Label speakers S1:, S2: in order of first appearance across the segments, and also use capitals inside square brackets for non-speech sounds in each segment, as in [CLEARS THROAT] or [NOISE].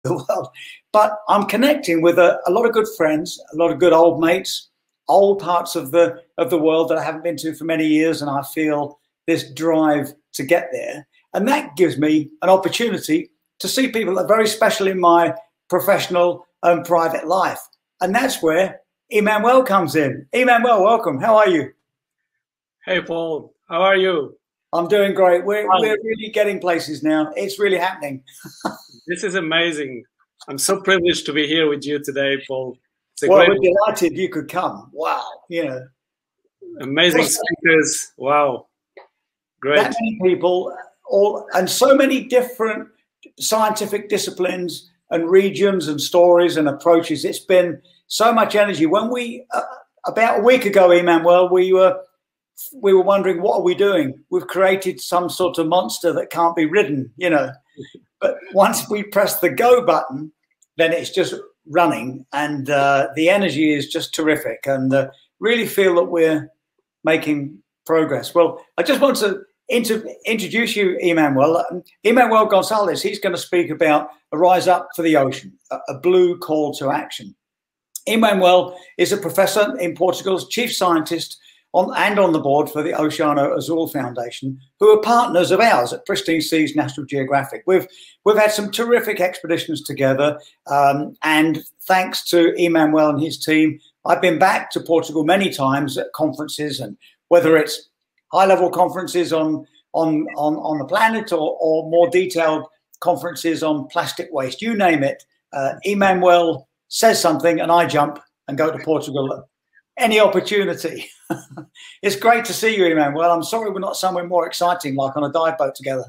S1: [LAUGHS] the world. But I'm connecting with a, a lot of good friends, a lot of good old mates, old parts of the of the world that I haven't been to for many years, and I feel this drive to get there. And that gives me an opportunity to see people that are very special in my professional and private life. And that's where Emanuel comes in. Emanuel, welcome. How are you?
S2: Hey, Paul. How are you?
S1: I'm doing great. We're, we're really getting places now. It's really happening. [LAUGHS]
S2: this is amazing. I'm so privileged to be here with you today, Paul.
S1: well, we're delighted you could come. Wow. You know,
S2: amazing speakers. Wow. Great.
S1: That many people, all and so many different scientific disciplines and regions and stories and approaches. It's been so much energy. When we uh, about a week ago, Emanuel, we were we were wondering what are we doing? We've created some sort of monster that can't be ridden, you know. But once we press the go button, then it's just running, and uh, the energy is just terrific, and uh, really feel that we're making progress. Well, I just want to introduce you, Emanuel. Emanuel Gonçalves. He's going to speak about a rise up for the ocean, a, a blue call to action. Emanuel is a professor in Portugal's chief scientist on, and on the board for the Oceano Azul Foundation, who are partners of ours at Pristine Seas National Geographic. We've we've had some terrific expeditions together, um, and thanks to Emanuel and his team, I've been back to Portugal many times at conferences, and whether it's high-level conferences on on on on the planet or, or more detailed conferences on plastic waste, you name it. Uh, Emanuel says something, and I jump and go to Portugal any opportunity. [LAUGHS] it's great to see you, Iman. Well, I'm sorry we're not somewhere more exciting, like on a dive boat together.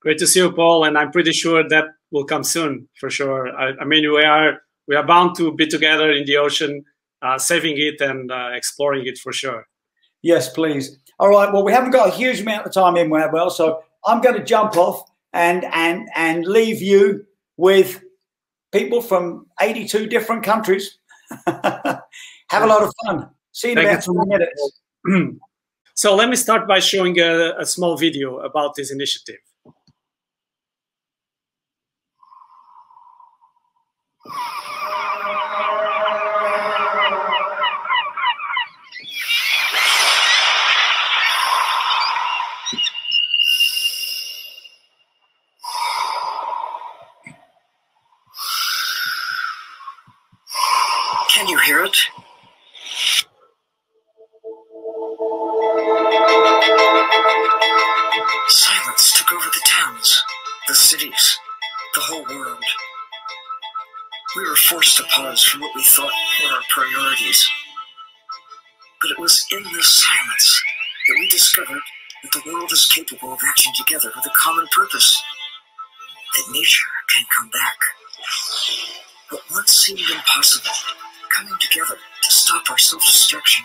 S2: Great to see you, Paul, and I'm pretty sure that will come soon for sure. I, I mean, we are we are bound to be together in the ocean, uh, saving it and uh, exploring it for sure.
S1: Yes, please. All right. Well, we haven't got a huge amount of time in well, so I'm going to jump off and and and leave you with people from 82 different countries. [LAUGHS] Have a lot of fun. See you in about 20 minutes. [CLEARS THROAT]
S2: so let me start by showing a, a small video about this initiative.
S3: To pause from what we thought were our priorities. But it was in this silence that we discovered that the world is capable of acting together with a common purpose. That nature can come back. What once seemed impossible, coming together to stop our self-destruction,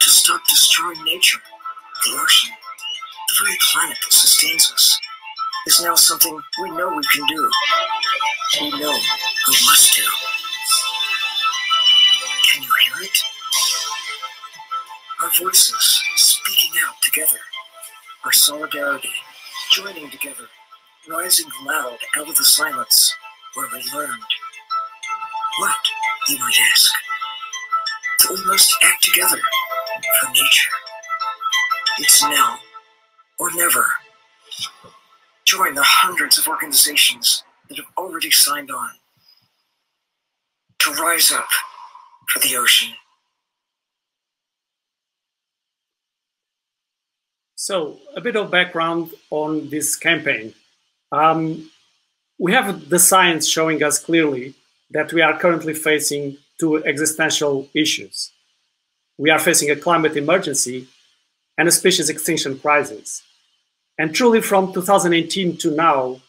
S3: to stop destroying nature, the ocean, the very planet that sustains us, is now something we know we can do. We know we must do. Our voices speaking out together. Our solidarity, joining together, rising loud out of the silence where we learned. What, you might ask? That we must act together for nature. It's now or never. Join the hundreds of organizations that have already signed on to rise up for the ocean.
S2: So, a bit of background on this campaign. Um, we have the science showing us clearly that we are currently facing two existential issues. We are facing a climate emergency and a species extinction crisis. And truly, from 2018 to now,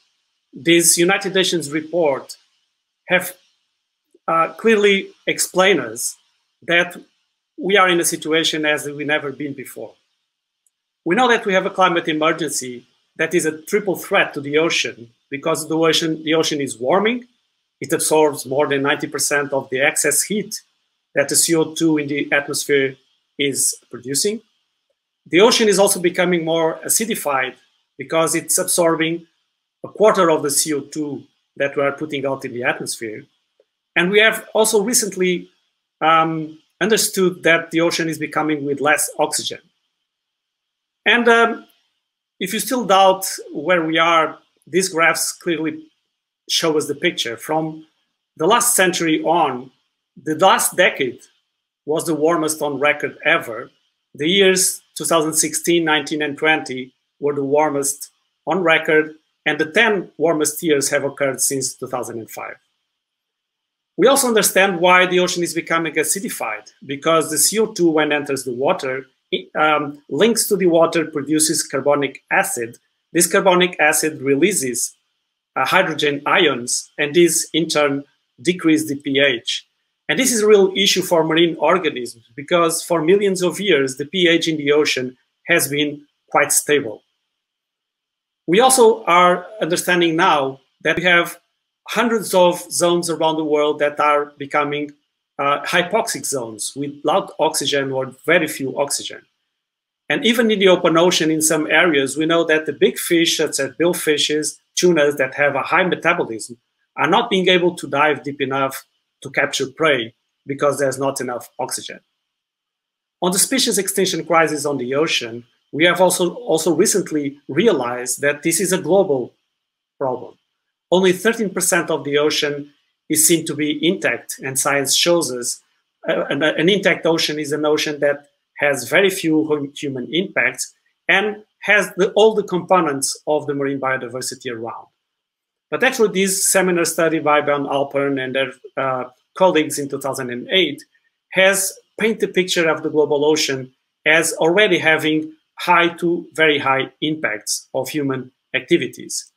S2: this United Nations report have Uh, clearly explain us that we are in a situation as we've never been before. We know that we have a climate emergency that is a triple threat to the ocean because the ocean, the ocean is warming, it absorbs more than 90% of the excess heat that the CO2 in the atmosphere is producing. The ocean is also becoming more acidified because it's absorbing a quarter of the CO2 that we are putting out in the atmosphere. And we have also recently um, understood that the ocean is becoming with less oxygen. And um, if you still doubt where we are, these graphs clearly show us the picture. From the last century on, the last decade was the warmest on record ever. The years 2016, 19, and 20 were the warmest on record, and the 10 warmest years have occurred since 2005. We also understand why the ocean is becoming acidified, because the CO2, when enters the water, um, links to the water, produces carbonic acid. This carbonic acid releases uh, hydrogen ions, and this in turn decrease the pH. And this is a real issue for marine organisms because for millions of years, the pH in the ocean has been quite stable. We also are understanding now that we have hundreds of zones around the world that are becoming uh, hypoxic zones without oxygen or very few oxygen. And even in the open ocean, in some areas, we know that the big fish, such as billfishes, tunas that have a high metabolism, are not being able to dive deep enough to capture prey because there's not enough oxygen. On the species extinction crisis on the ocean, we have also, also recently realized that this is a global problem. Only 13% of the ocean is seen to be intact, and science shows us uh, an, an intact ocean is an ocean that has very few human impacts and has the, all the components of the marine biodiversity around. But actually, this seminal study by Ben Halpern and their uh, colleagues in 2008 has painted a picture of the global ocean as already having high to very high impacts of human activities.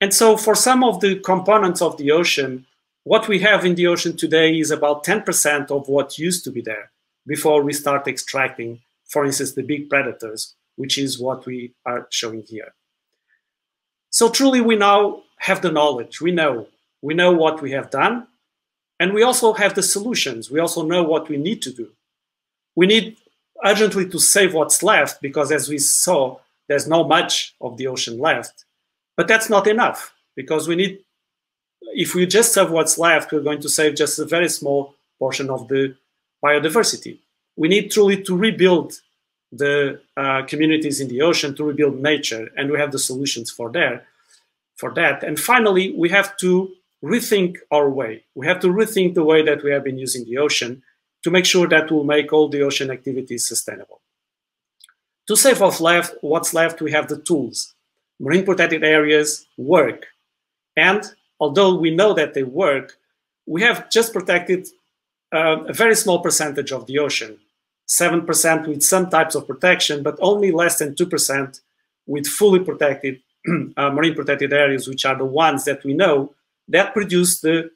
S2: And so for some of the components of the ocean, what we have in the ocean today is about 10% of what used to be there before we start extracting, for instance, the big predators, which is what we are showing here. So truly, we now have the knowledge. We know. We know what we have done, and we also have the solutions. We also know what we need to do. We need urgently to save what's left because, as we saw, there's not much of the ocean left. But that's not enough because we need, if we just save what's left, we're going to save just a very small portion of the biodiversity. We need truly to rebuild the uh, communities in the ocean, to rebuild nature, and we have the solutions for there, for that. And finally, we have to rethink our way. We have to rethink the way that we have been using the ocean to make sure that we'll make all the ocean activities sustainable. To save what's left, what's left, we have the tools. Marine protected areas work. And although we know that they work, we have just protected uh, a very small percentage of the ocean, 7% with some types of protection, but only less than 2% with fully protected [CLEARS THROAT] uh, marine protected areas, which are the ones that we know that produce the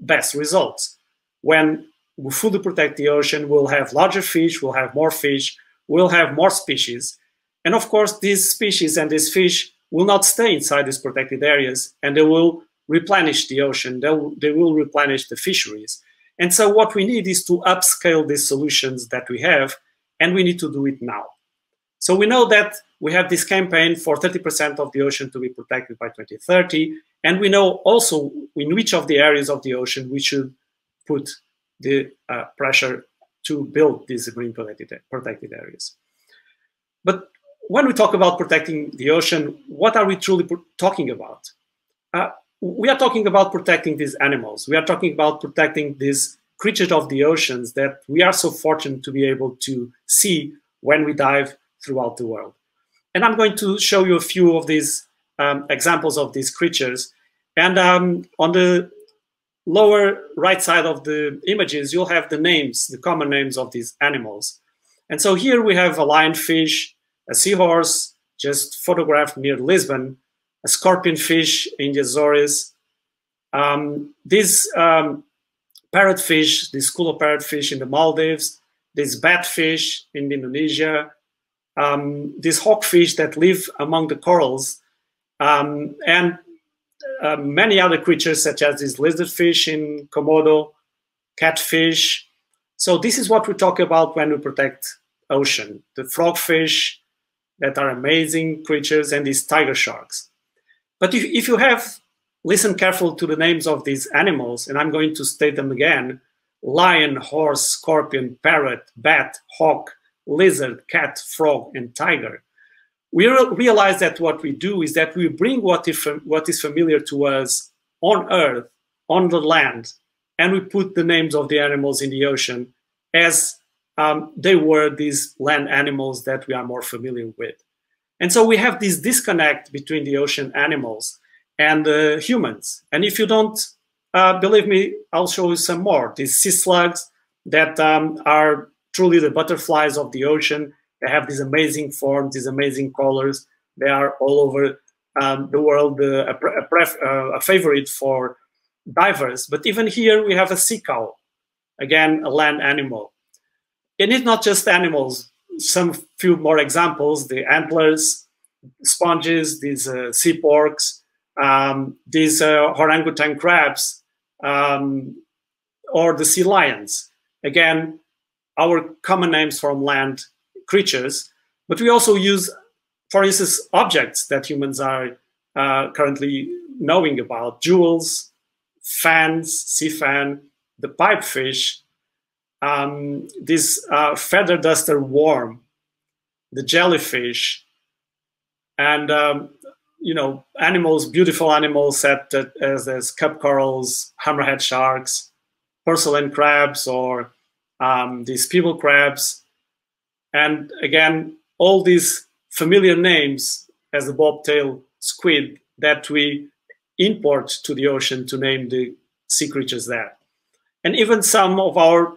S2: best results. When we fully protect the ocean, we'll have larger fish, we'll have more fish, we'll have more species. And of course, these species and these fish will not stay inside these protected areas and they will replenish the ocean, they will, replenish the fisheries. And so what we need is to upscale these solutions that we have, and we need to do it now. So we know that we have this campaign for 30% of the ocean to be protected by 2030. And we know also in which of the areas of the ocean we should put the uh, pressure to build these green protected, protected areas. But when we talk about protecting the ocean, what are we truly talking about? Uh, we are talking about protecting these animals. We are talking about protecting these creatures of the oceans that we are so fortunate to be able to see when we dive throughout the world. And I'm going to show you a few of these um, examples of these creatures. And um, on the lower right side of the images, you'll have the names, the common names of these animals. And so here we have a lionfish, a seahorse, just photographed near Lisbon, a scorpionfish in the Azores. Um, this um, parrotfish, this school parrotfish in the Maldives, this batfish in Indonesia, um, hawkfish that live among the corals, um, and uh, many other creatures such as this lizardfish in Komodo, catfish. So this is what we talk about when we protect ocean, the frogfish that are amazing creatures and these tiger sharks. But if, if you have listened carefully to the names of these animals, and I'm going to state them again lion, horse, scorpion, parrot, bat, hawk, lizard, cat, frog, and tiger. We realize that what we do is that we bring what is, what is familiar to us on earth, on the land, and we put the names of the animals in the ocean as um, they were these land animals that we are more familiar with. And so we have this disconnect between the ocean animals and uh, humans. And if you don't uh, believe me, I'll show you some more. These sea slugs that um, are truly the butterflies of the ocean. They have these amazing forms, these amazing colors. They are all over um, the world, uh, a, a, uh, a, favorite for divers. But even here, we have a sea cow, again, a land animal. And it's not just animals. Some few more examples: the antlers, sponges, these uh, sea porks, um, these uh, orangutan crabs, um, or the sea lions. Again, our common names from land creatures, but we also use, for instance, objects that humans are uh, currently knowing about, jewels, fans, sea fan, the pipefish, um, this uh, feather duster worm, the jellyfish, and um, you know animals, beautiful animals set as, as cup corals, hammerhead sharks, porcelain crabs, or um, these people crabs, and again all these familiar names as the bobtail squid that we import to the ocean to name the sea creatures there. And even some of our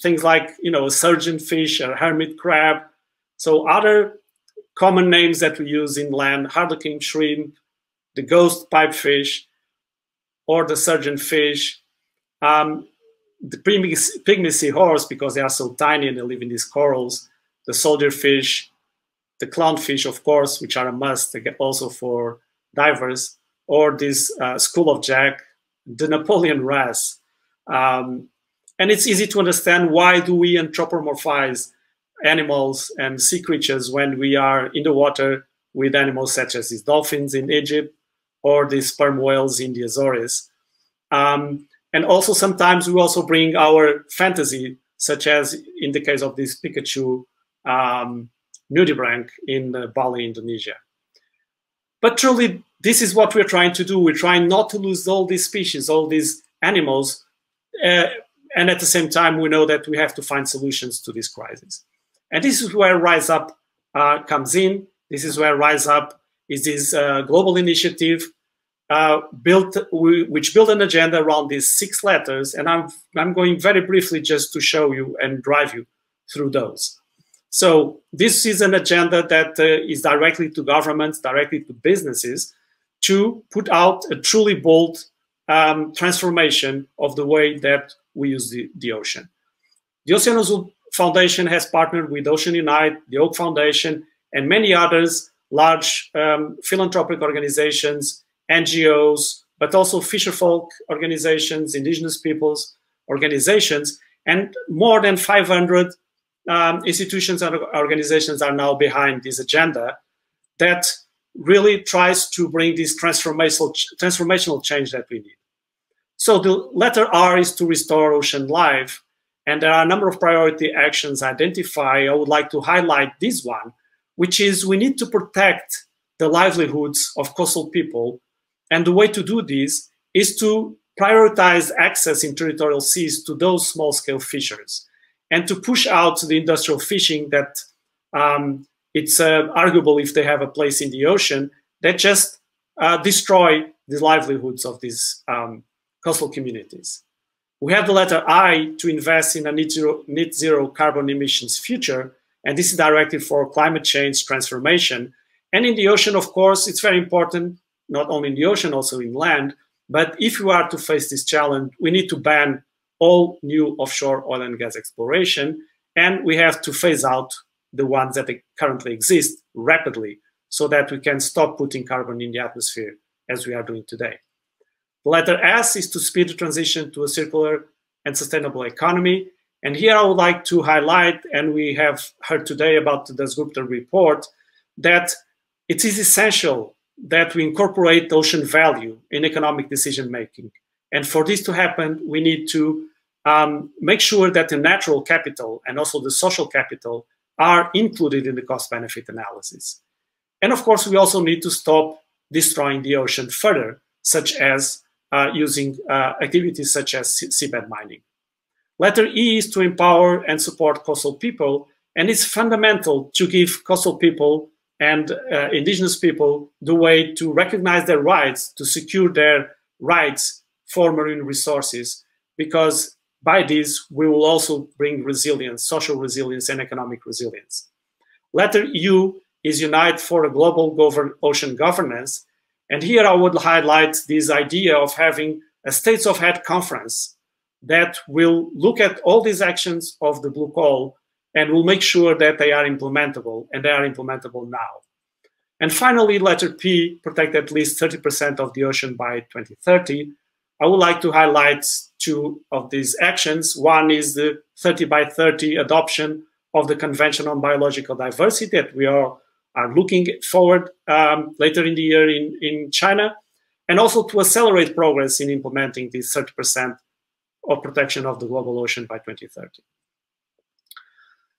S2: things like, you know, surgeonfish or hermit crab. So other common names that we use in land, harlequin shrimp, the ghost pipefish, or the surgeonfish, um, the pygmy, pygmy seahorse, because they are so tiny and they live in these corals, the soldier fish, the clownfish, of course, which are a must also for divers, or this uh, school of Jack, the Napoleon wrasse. Um, and it's easy to understand why do we anthropomorphize animals and sea creatures when we are in the water with animals such as these dolphins in Egypt or these sperm whales in the Azores. Um, and also sometimes we also bring our fantasy, such as in the case of this Pikachu um, nudibranch in uh, Bali, Indonesia. But truly, this is what we're trying to do. We're trying not to lose all these species, all these animals. Uh, and at the same time, we know that we have to find solutions to this crisis. And this is where Rise Up uh, comes in. This is where Rise Up is this uh, global initiative uh, built, which built an agenda around these six letters. And I'm, I'm going very briefly just to show you and drive you through those. So this is an agenda that uh, is directly to governments, directly to businesses, to put out a truly bold um, transformation of the way that we use the, the ocean. The Oceano Azul Foundation has partnered with Ocean Unite, the Oak Foundation, and many others, large um, philanthropic organizations, NGOs, but also fisherfolk organizations, indigenous peoples organizations, and more than 500 um, institutions and organizations are now behind this agenda that really tries to bring this transformational, transformational change that we need. So the letter R is to restore ocean life. And there are a number of priority actions identified. I would like to highlight this one, which is we need to protect the livelihoods of coastal people. And the way to do this is to prioritize access in territorial seas to those small scale fishers and to push out the industrial fishing that um, it's uh, arguable if they have a place in the ocean that just uh, destroy the livelihoods of these um, coastal communities. We have the letter I to invest in a net zero, net zero carbon emissions future, and this is directed for climate change transformation. And in the ocean, of course, it's very important, not only in the ocean, also in land. But if we are to face this challenge, we need to ban all new offshore oil and gas exploration, and we have to phase out the ones that currently exist rapidly so that we can stop putting carbon in the atmosphere as we are doing today. The letter S is to speed the transition to a circular and sustainable economy. And here I would like to highlight, and we have heard today about the Dasgupta report, that it is essential that we incorporate ocean value in economic decision making. And for this to happen, we need to um, make sure that the natural capital and also the social capital are included in the cost benefit analysis. And of course, we also need to stop destroying the ocean further, such as uh, using uh, activities such as seabed mining. Letter E is to empower and support coastal people, and it's fundamental to give coastal people and uh, indigenous people the way to recognize their rights, to secure their rights for marine resources, because by this, we will also bring resilience, social resilience, and economic resilience. Letter U is Unite for a Global Govern Ocean Governance. And here I would highlight this idea of having a States of Head conference that will look at all these actions of the Blue Call and will make sure that they are implementable and they are implementable now. And finally, letter P, protect at least 30% of the ocean by 2030. I would like to highlight two of these actions. One is the 30 by 30 adoption of the Convention on Biological Diversity that we are, are looking forward um, later in the year in, in China, and also to accelerate progress in implementing this 30% of protection of the global ocean by 2030.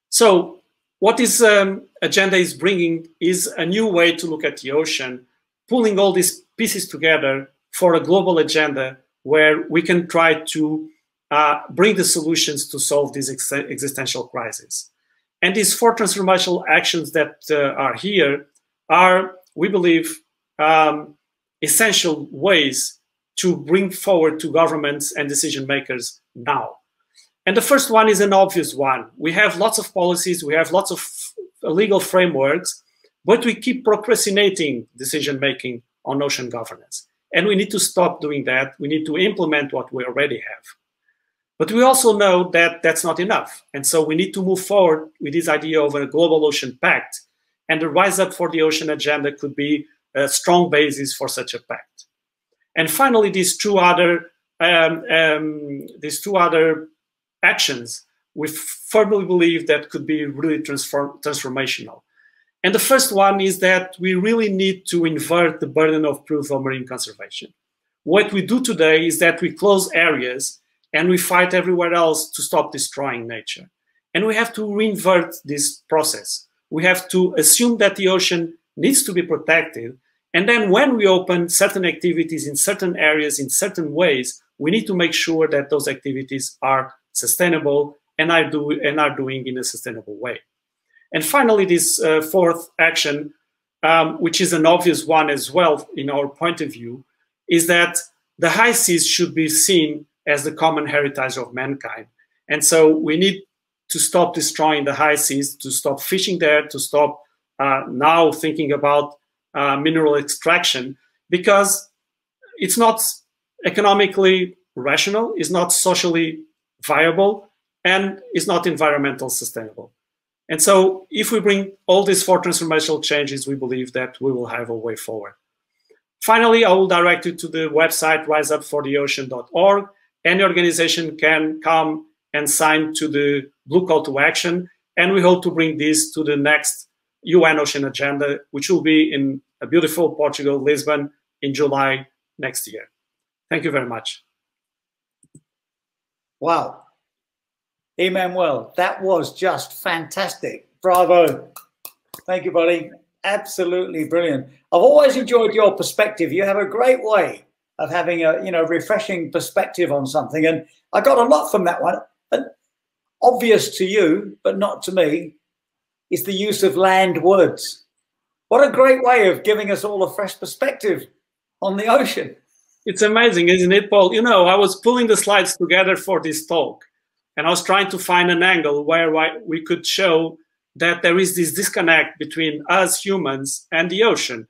S2: So what this um, agenda is bringing is a new way to look at the ocean, pulling all these pieces together for a global agenda where we can try to uh, bring the solutions to solve this ex existential crisis. And these four transformational actions that uh, are here are, we believe, um, essential ways to bring forward to governments and decision makers now. And the first one is an obvious one. We have lots of policies, we have lots of legal frameworks, but we keep procrastinating decision making on ocean governance. And we need to stop doing that. We need to implement what we already have. But we also know that that's not enough. And so we need to move forward with this idea of a global ocean pact. And the Rise Up for the Ocean agenda could be a strong basis for such a pact. And finally, these two other um, um, these two other actions we firmly believe that could be really transform transformational. And the first one is that we really need to invert the burden of proof of marine conservation. What we do today is that we close areas and we fight everywhere else to stop destroying nature. And we have to reinvert this process. We have to assume that the ocean needs to be protected. And then when we open certain activities in certain areas in certain ways, we need to make sure that those activities are sustainable and are, do, and are doing in a sustainable way. And finally, this uh, fourth action, um, which is an obvious one as well in our point of view, is that the high seas should be seen as the common heritage of mankind. And so we need to stop destroying the high seas, to stop fishing there, to stop uh, now thinking about uh, mineral extraction, because it's not economically rational, it's not socially viable, and it's not environmental sustainable. And so if we bring all these four transformational changes, we believe that we will have a way forward. Finally, I will direct you to the website riseupfortheocean.org. Any organization can come and sign to the Blue Call to Action. And we hope to bring this to the next UN Ocean Agenda, which will be in a beautiful Portugal, Lisbon, in July next year. Thank you very much.
S1: Wow. Emanuel, that was just fantastic. Bravo. Thank you, buddy. Absolutely brilliant. I've always enjoyed your perspective. You have a great way of having a you know refreshing perspective on something, and I got a lot from that one. And obvious to you, but not to me, is the use of land words. What a great way of giving us all a fresh perspective on the ocean.
S2: It's amazing, isn't it, Paul? You know, I was pulling the slides together for this talk and I was trying to find an angle where we could show that there is this disconnect between us humans and the ocean.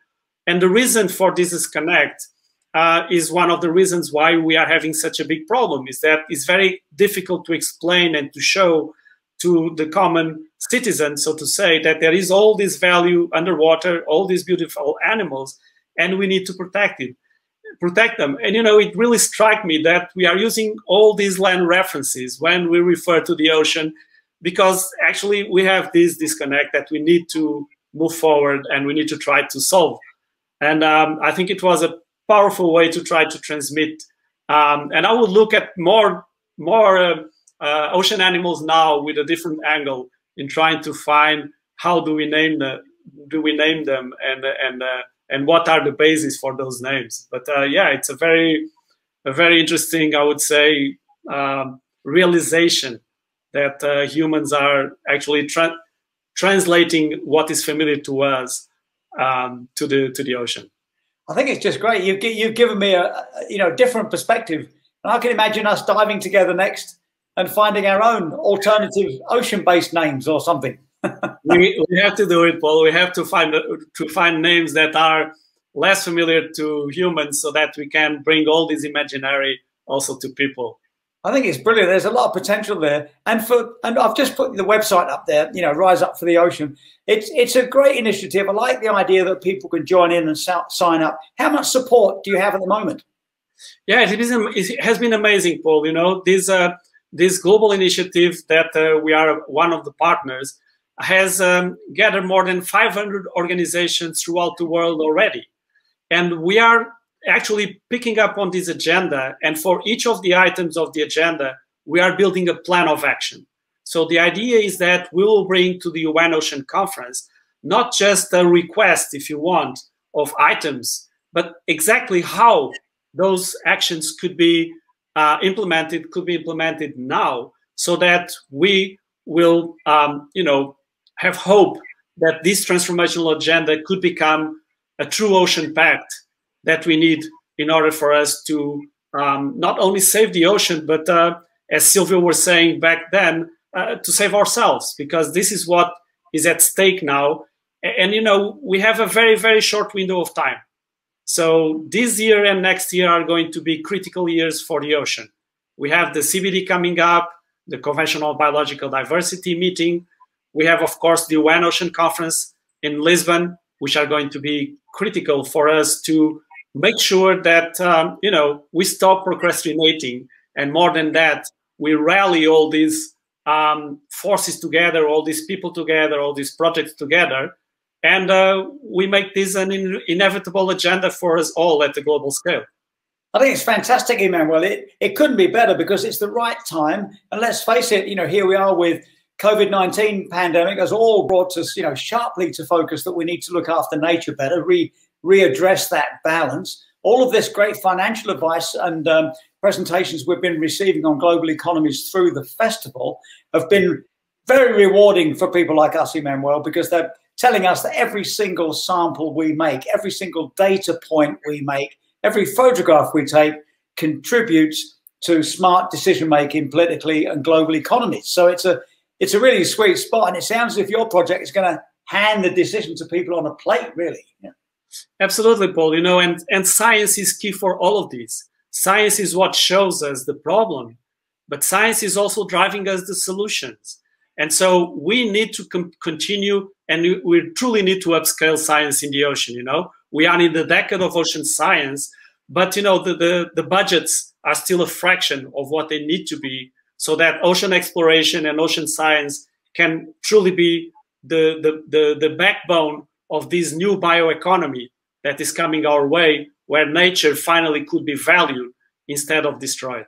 S2: And the reason for this disconnect uh, is one of the reasons why we are having such a big problem is that it's very difficult to explain and to show to the common citizen, so to say, that there is all this value underwater, all these beautiful animals, and we need to protect it protect them. And you know, it really struck me that we are using all these land references when we refer to the ocean, because actually we have this disconnect that we need to move forward and we need to try to solve. And um, I think it was a powerful way to try to transmit. Um, and I would look at more more uh, uh, ocean animals now with a different angle in trying to find how do we name the do we name them and and uh, and what are the bases for those names. But uh, yeah, it's a very a very interesting, I would say, um, realization that uh, humans are actually tra translating what is familiar to us um, to the to the ocean.
S1: I think it's just great. You've you've given me a, a you know different perspective, and I can imagine us diving together next and finding our own alternative ocean-based names or something.
S2: We, we have to do it, Paul. We have to find to find names that are less familiar to humans, so that we can bring all this imaginary also to people.
S1: I think it's brilliant. There's a lot of potential there, and for and I've just put the website up there. You know, Rise Up for the Ocean. It's it's a great initiative. I like the idea that people can join in and sign up. How much support do you have at the moment?
S2: Yeah, it, is, it has been amazing, Paul. You know, this uh, this global initiative that uh, we are one of the partners has um, gathered more than 500 organizations throughout the world already, and we are actually picking up on this agenda. And for each of the items of the agenda, we are building a plan of action. So the idea is that we will bring to the UN Ocean Conference not just a request, if you want, of items, but exactly how those actions could be uh, implemented, could be implemented now, so that we will, um, you know, have hope that this transformational agenda could become a true ocean pact that we need in order for us to um, not only save the ocean, but uh, as Sylvia was saying back then, uh, to save ourselves, because this is what is at stake now. And, and, you know, we have a very, very short window of time. So this year and next year are going to be critical years for the ocean. We have the CBD coming up, the Convention on Biological Diversity meeting. We have, of course, the UN Ocean Conference in Lisbon, which are going to be critical for us to make sure that um, you know we stop procrastinating, and more than that, we rally all these um, forces together, all these people together, all these projects together, and uh, we make this an in inevitable agenda for us all at the global scale.
S1: I think it's fantastic, Emanuel. It, it couldn't be better because it's the right time. And let's face it, you know, here we are with COVID-19 pandemic has all brought us, you know, sharply to focus that we need to look after nature better, re readdress that balance. All of this great financial advice and um, presentations we've been receiving on global economies through the festival have been very rewarding for people like us, Emanuel, because they're telling us that every single sample we make, every single data point we make, every photograph we take contributes to smart decision making politically and global economies. So it's a it's a really sweet spot, and it sounds as if your project is going to hand the decision to people on a plate, really. Yeah.
S2: Absolutely, Paul. You know, and, and science is key for all of these. Science is what shows us the problem, but science is also driving us the solutions. And so we need to continue and we truly need to upscale science in the ocean. You know, we are in the decade of ocean science, but you know, the, the, the budgets are still a fraction of what they need to be so that ocean exploration and ocean science can truly be the, the, the, the backbone of this new bioeconomy that is coming our way, where nature finally could be valued instead of destroyed.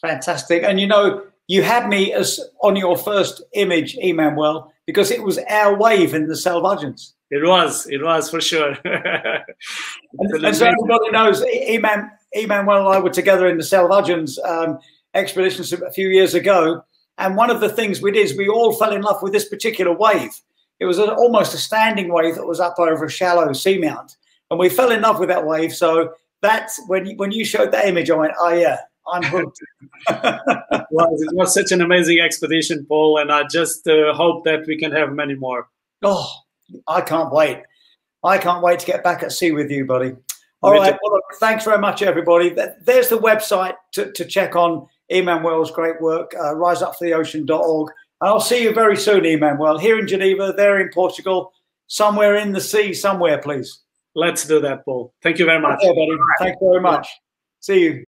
S1: Fantastic. And you know, you had me as on your first image, Emanuel, because it was our wave in the Selvagens.
S2: It was, it was for sure. [LAUGHS]
S1: and, and, so everybody knows, Eman, Emanuel and I were together in the Selvagens um, expeditions a few years ago. And one of the things we did is we all fell in love with this particular wave. It was an, almost a standing wave that was up over a shallow seamount, and we fell in love with that wave. So that's when you, when you showed that image, I went, "Oh yeah, I'm hooked." [LAUGHS]
S2: well, it was such an amazing expedition, Paul, and I just uh, hope that we can have many more.
S1: Oh, I can't wait! I can't wait to get back at sea with you, buddy. All right. Well, look, thanks very much, everybody. There's the website to, to check on Emanuel's great work, uh, riseupfortheocean.org. And I'll see you very soon, Emanuel, here in Geneva, there in Portugal, somewhere in the sea, somewhere, please.
S2: Let's do that, Paul. Thank you very much.
S1: Okay, buddy. Thanks very much. See you.